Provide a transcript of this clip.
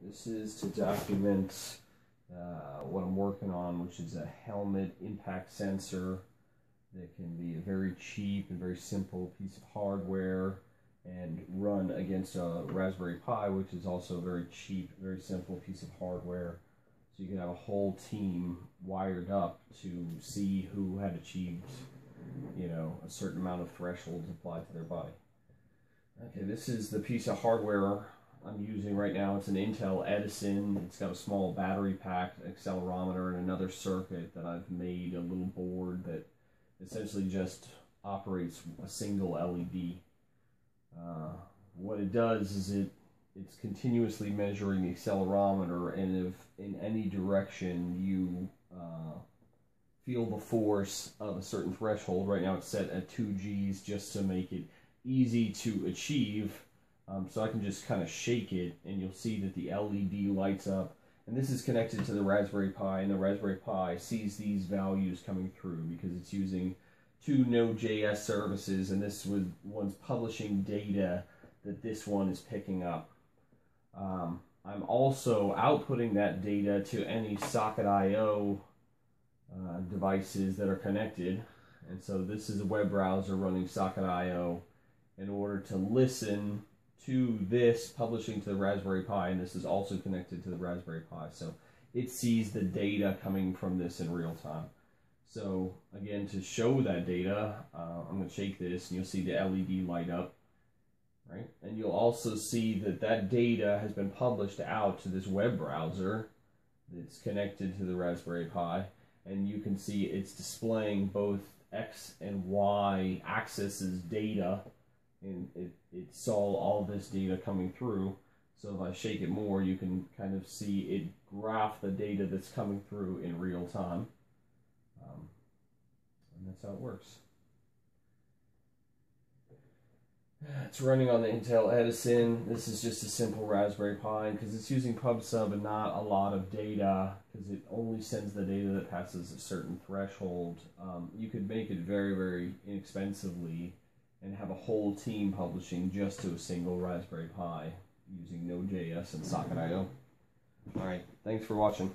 This is to document uh, what I'm working on, which is a helmet impact sensor that can be a very cheap and very simple piece of hardware and run against a Raspberry Pi, which is also a very cheap, very simple piece of hardware. So you can have a whole team wired up to see who had achieved, you know, a certain amount of thresholds applied to their body. Okay, this is the piece of hardware I'm using right now. It's an Intel Edison. It's got a small battery pack, accelerometer, and another circuit that I've made a little board that essentially just operates a single LED. Uh, what it does is it it's continuously measuring the accelerometer, and if in any direction you uh, feel the force of a certain threshold, right now it's set at 2 Gs just to make it easy to achieve. Um, so I can just kind of shake it, and you'll see that the LED lights up. And this is connected to the Raspberry Pi, and the Raspberry Pi sees these values coming through because it's using two Node.js services, and this was, one's publishing data that this one is picking up. Um, I'm also outputting that data to any socket IO uh, devices that are connected. And so this is a web browser running socket IO in order to listen to this publishing to the Raspberry Pi, and this is also connected to the Raspberry Pi. So it sees the data coming from this in real time. So again, to show that data, uh, I'm going to shake this, and you'll see the LED light up, right? And you'll also see that that data has been published out to this web browser that's connected to the Raspberry Pi, and you can see it's displaying both X and Y axes data and it, it saw all this data coming through. So if I shake it more, you can kind of see it graph the data that's coming through in real time. Um, and that's how it works. It's running on the Intel Edison. This is just a simple Raspberry Pi because it's using PubSub and not a lot of data because it only sends the data that passes a certain threshold. Um, you could make it very, very inexpensively and have a whole team publishing just to a single Raspberry Pi using Node.js and Socket.io. Alright, thanks for watching.